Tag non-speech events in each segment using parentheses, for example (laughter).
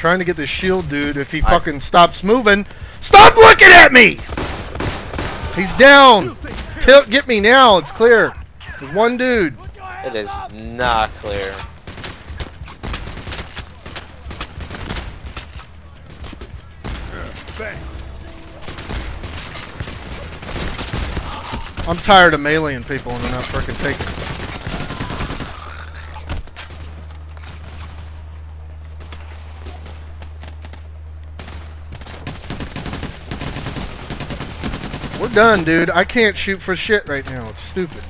trying to get the shield dude if he fucking stops moving. Stop looking at me! He's down! Tilt, get me now, it's clear. There's one dude. It is not clear. I'm tired of meleeing people and they're not freaking taking Done, dude. I can't shoot for shit right now. It's stupid.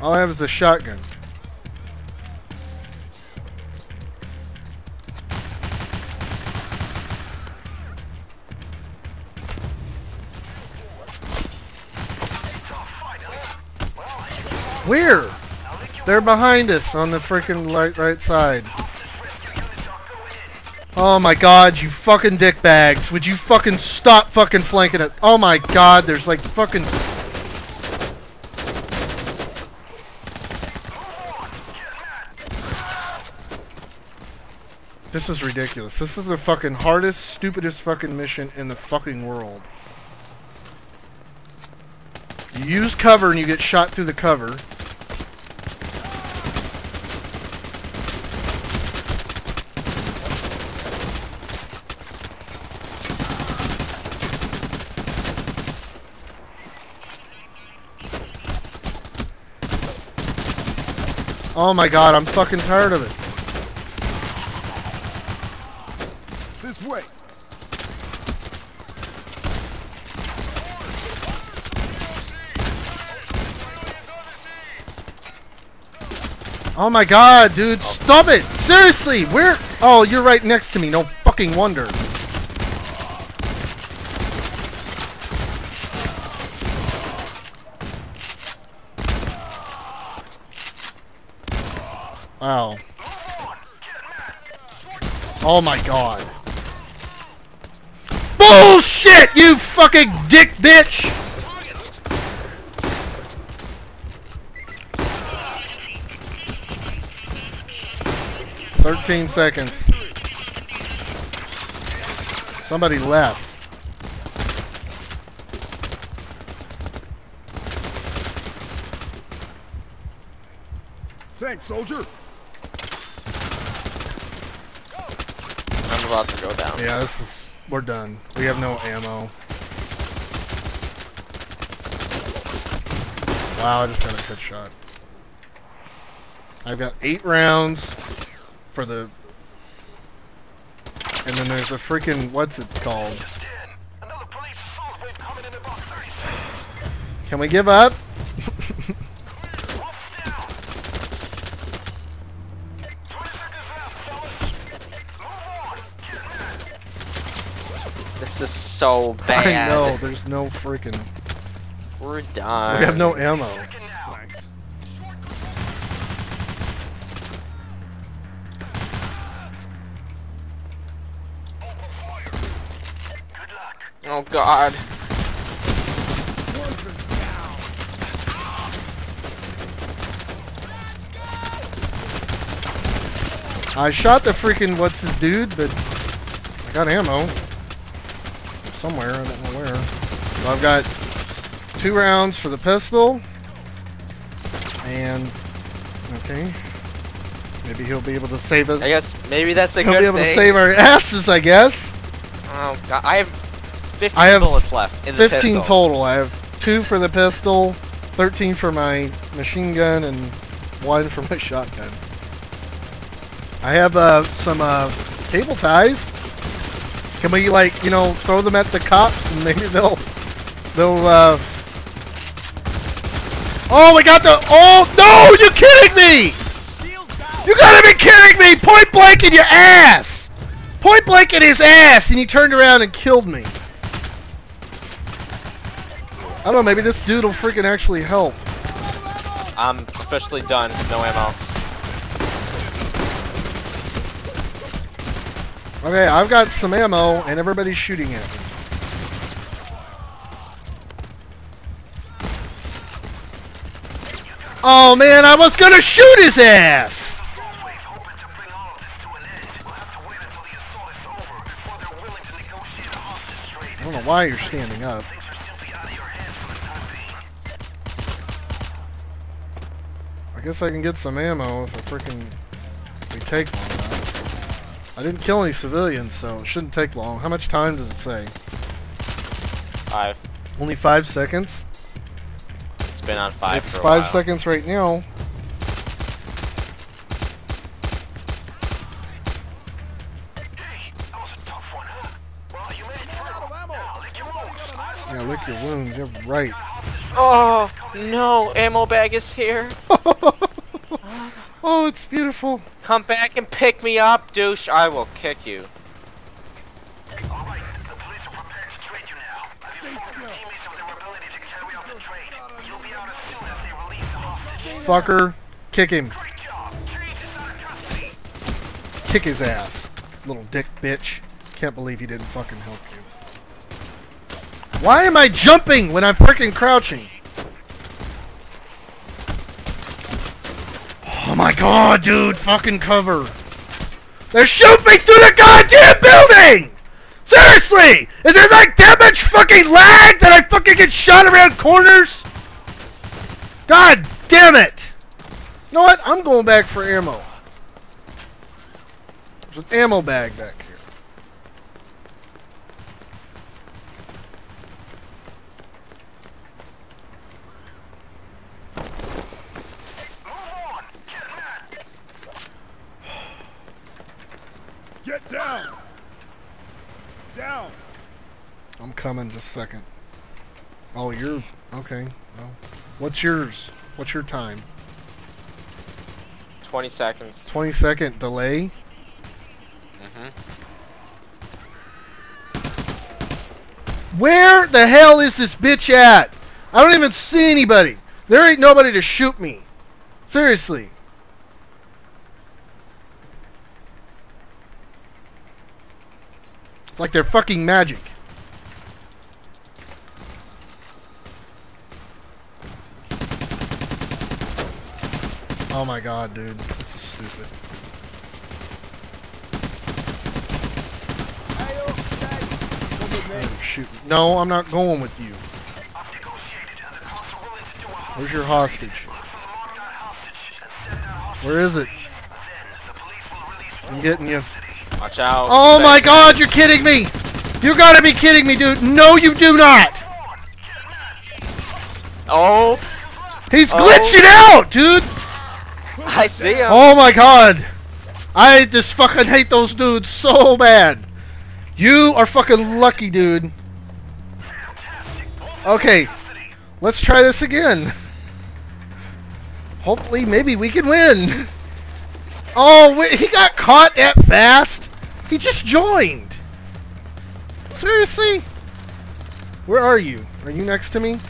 All I have is a shotgun. Where? They're behind us on the freaking right, right side. Oh my god, you fucking dickbags. Would you fucking stop fucking flanking it? Oh my god, there's like fucking... This is ridiculous. This is the fucking hardest, stupidest fucking mission in the fucking world. You use cover and you get shot through the cover. Oh my god, I'm fucking tired of it. This way. Oh my god, dude, stop it! Seriously, where? Oh, you're right next to me, no fucking wonder. Wow. Oh my god. Bullshit, you fucking dick bitch! Thirteen seconds. Somebody left. Thanks, soldier. About to go down. Yeah, this is. We're done. We have no ammo. Wow, I just got a good shot. I've got eight rounds for the. And then there's a freaking. What's it called? Another police assault wave coming in about 30 seconds. Can we give up? So (laughs) bad. I know, there's no freaking. We're done. We have no ammo. Second now. Thanks. Good luck. Oh god. I shot the freaking what's his dude, but I got ammo somewhere. I don't know where. So I've got two rounds for the pistol, and okay, maybe he'll be able to save us. I guess maybe that's a He'll good be able thing. to save our (laughs) asses, I guess. Oh god, I have 15 I have bullets left in the 15 pistol. total. I have two for the pistol, 13 for my machine gun, and one for my (laughs) shotgun. I have uh, some uh, cable ties. Can we like you know throw them at the cops and maybe they'll they'll uh. Oh, we got the oh no! You kidding me? You gotta be kidding me! Point blank in your ass! Point blank in his ass, and he turned around and killed me. I don't know, maybe this dude will freaking actually help. I'm officially done. No ammo. Okay, I've got some ammo, and everybody's shooting at me. Oh man, I was gonna shoot his ass! Is don't know why you're standing up. I guess I can get some ammo if I freaking we take enough. I didn't kill any civilians, so it shouldn't take long. How much time does it say? Five. Only five seconds? It's been on five it's for a five while. seconds right now. Hey, that was a tough one, huh? Well, you made it through. Now, lick your wounds. Yeah, lick your wounds. You're right. Oh no! Ammo bag is here. (laughs) oh, it's beautiful. Come back and pick me up, douche. I will kick you. All right, the police are prepared to trade you now. I've informed your teammates of their ability to carry out the trade. You'll be out as soon as they release the hostage. Fucker. Kick him. Great job. Chains is out of custody. Kick his ass. Little dick bitch. Can't believe he didn't fucking help you. Why am I jumping when I'm freaking crouching? Oh my god, dude. Fucking cover. They're shooting me through the goddamn building! Seriously! Is it like that much fucking lag that I fucking get shot around corners? God damn it! You know what? I'm going back for ammo. There's an ammo bag back second. Oh, you're okay. Well, what's yours? What's your time? 20 seconds. 20 second delay. Mm-hmm. Where the hell is this bitch at? I don't even see anybody. There ain't nobody to shoot me. Seriously. It's like they're fucking magic. Oh my god, dude. This is stupid. Oh, shoot. No, I'm not going with you. I've negotiated, and the cops are willing to do a hostage. Where's your hostage? Look for the marked out hostage and send that hostage. Where is it? Then the police will release I'm getting you. Watch out. Oh my god, you're kidding me! You gotta be kidding me, dude! No, you do not! Oh, He's Oh. glitching out, dude! I see him. Oh my god! I just fucking hate those dudes so bad. You are fucking lucky, dude. Okay, let's try this again. Hopefully, maybe we can win. Oh, wait, he got caught that fast. He just joined. Seriously? Where are you? Are you next to me?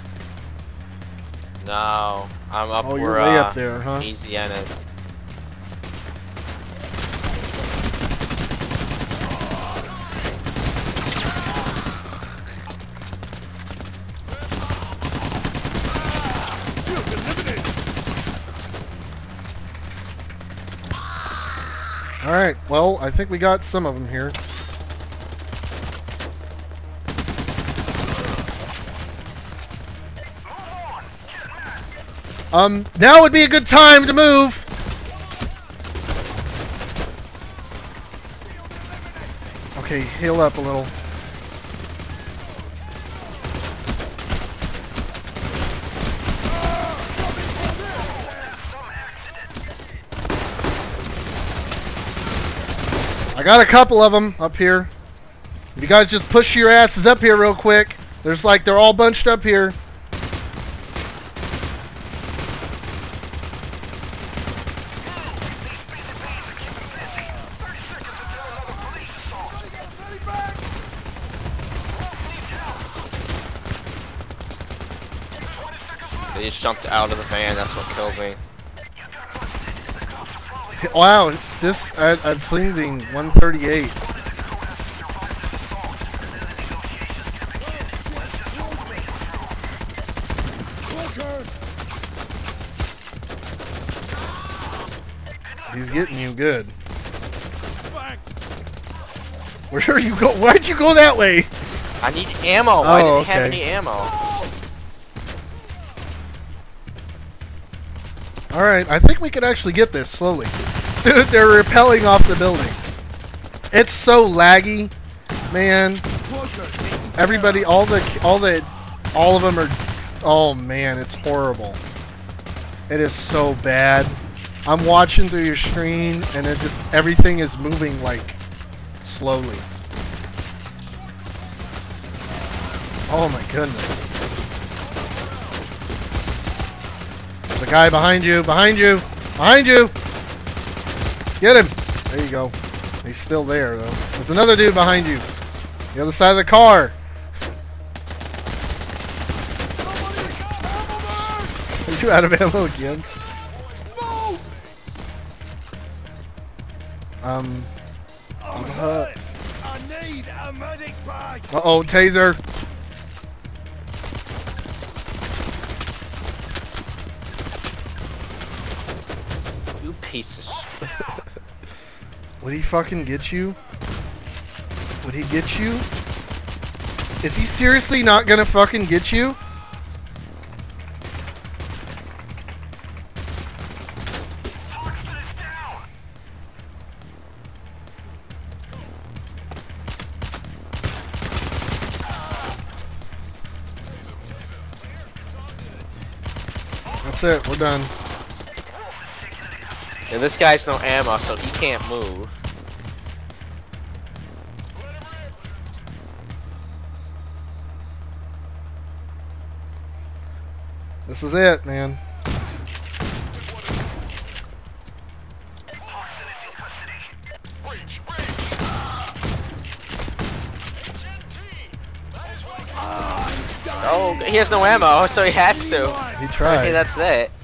No, I'm up Oh, where you're way uh, up there, huh? Easy N is. Alright, well, I think we got some of them here. Um, now would be a good time to move. Okay, heal up a little. I got a couple of them up here. You guys just push your asses up here real quick. There's like, they're all bunched up here. They just jumped out of the van. That's what killed me. Wow, this, I, seen the 138. He's getting you good. Where are you go? Why'd you go that way? I need ammo. Why Oh, didn't he have any ammo? Alright, I think we can actually get this slowly. Dude, (laughs) they're repelling off the buildings. It's so laggy, man. Everybody, all the, all the, all of them are, oh man, it's horrible. It is so bad. I'm watching through your screen and it just, everything is moving like slowly. Oh my goodness. A guy behind you, behind you, behind you! Get him! There you go. He's still there though. There's another dude behind you. The other side of the car. Are you out of ammo again? Smoke! Um, I'm hurt. hurt. I need a medic bag. uh-oh, taser. Would he fucking get you? Would he get you? Is he seriously not gonna fucking get you? That's it, we're done. And this guy's no ammo, so he can't move. This is it, man. Hoxton is in custody. Oh, he has no ammo, so he has to. He tried. Okay, tried. that's it.